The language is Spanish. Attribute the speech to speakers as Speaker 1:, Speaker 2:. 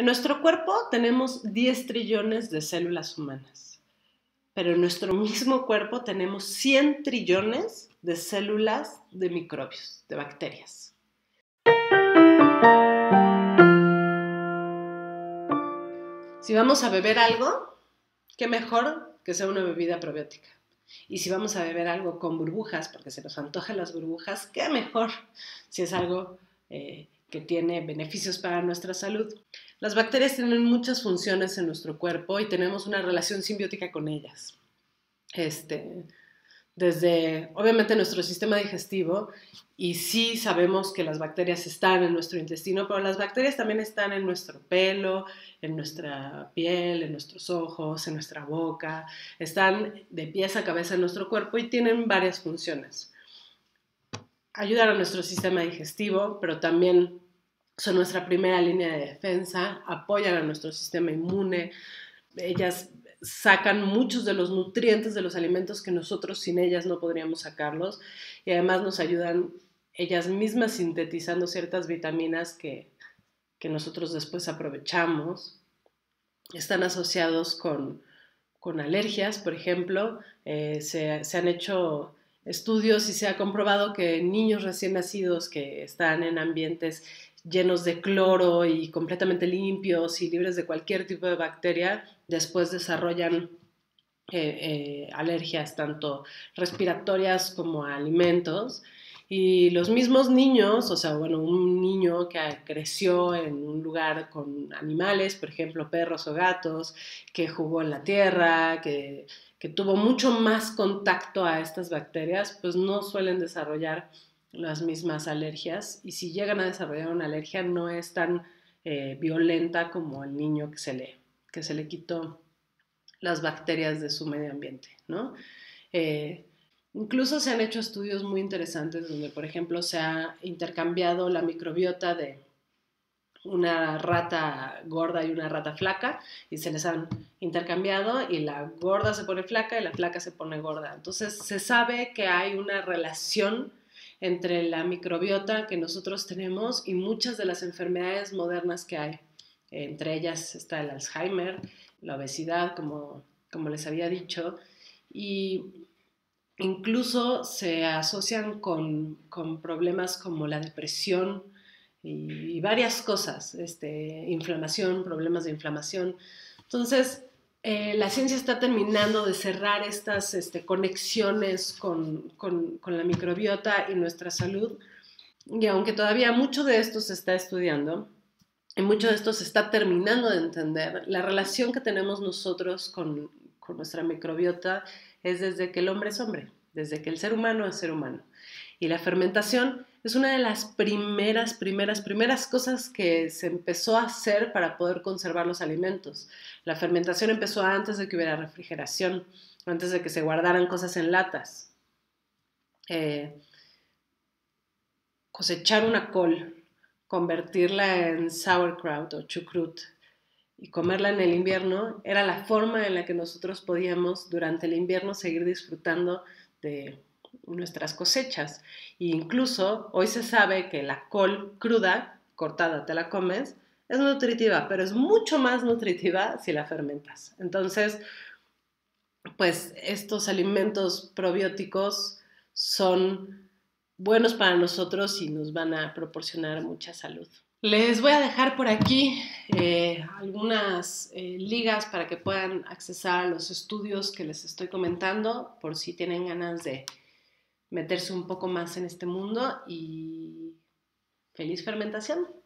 Speaker 1: En nuestro cuerpo tenemos 10 trillones de células humanas, pero en nuestro mismo cuerpo tenemos 100 trillones de células de microbios, de bacterias. Si vamos a beber algo, qué mejor que sea una bebida probiótica. Y si vamos a beber algo con burbujas, porque se nos antojan las burbujas, qué mejor si es algo eh, que tiene beneficios para nuestra salud. Las bacterias tienen muchas funciones en nuestro cuerpo y tenemos una relación simbiótica con ellas. Este, desde, obviamente, nuestro sistema digestivo, y sí sabemos que las bacterias están en nuestro intestino, pero las bacterias también están en nuestro pelo, en nuestra piel, en nuestros ojos, en nuestra boca, están de pies a cabeza en nuestro cuerpo y tienen varias funciones. Ayudar a nuestro sistema digestivo, pero también son nuestra primera línea de defensa, apoyan a nuestro sistema inmune, ellas sacan muchos de los nutrientes de los alimentos que nosotros sin ellas no podríamos sacarlos y además nos ayudan ellas mismas sintetizando ciertas vitaminas que, nosotros después aprovechamos. Están asociados con, alergias, por ejemplo. Eh, se, se han hecho estudios y se ha comprobado que niños recién nacidos que están en ambientes llenos de cloro y completamente limpios y libres de cualquier tipo de bacteria, después desarrollan eh, eh, alergias tanto respiratorias como a alimentos. Y los mismos niños, o sea, bueno, un niño que creció en un lugar con animales, por ejemplo, perros o gatos, que jugó en la tierra, que, que tuvo mucho más contacto a estas bacterias, pues no suelen desarrollar las mismas alergias y si llegan a desarrollar una alergia no es tan eh, violenta como el niño que se, le, que se le quitó las bacterias de su medio ambiente, ¿no? Eh, incluso se han hecho estudios muy interesantes donde, por ejemplo, se ha intercambiado la microbiota de una rata gorda y una rata flaca y se les han intercambiado y la gorda se pone flaca y la flaca se pone gorda. Entonces se sabe que hay una relación entre la microbiota que nosotros tenemos y muchas de las enfermedades modernas que hay. Entre ellas está el Alzheimer, la obesidad, como, les había dicho, y incluso se asocian con, problemas como la depresión y, varias cosas, este, inflamación, problemas de inflamación. Entonces, eh, la ciencia está terminando de cerrar estas este, conexiones con, la microbiota y nuestra salud. Y aunque todavía mucho de esto se está estudiando y mucho de esto se está terminando de entender, la relación que tenemos nosotros con, nuestra microbiota es desde que el hombre es hombre, desde que el ser humano es ser humano. Y la fermentación es una de las primeras, primeras, primeras cosas que se empezó a hacer para poder conservar los alimentos. La fermentación empezó antes de que hubiera refrigeración, antes de que se guardaran cosas en latas. Eh, cosechar una col, convertirla en sauerkraut o chucrut y comerla en el invierno era la forma en la que nosotros podíamos durante el invierno seguir disfrutando de nuestras cosechas. E incluso hoy se sabe que la col cruda, cortada, te la comes, es nutritiva, pero es mucho más nutritiva si la fermentas. Entonces, pues estos alimentos probióticos son buenos para nosotros y nos van a proporcionar mucha salud. Les voy a dejar por aquí eh, algunas eh, ligas para que puedan accesar a los estudios que les estoy comentando por si tienen ganas de meterse un poco más en este mundo y feliz fermentación.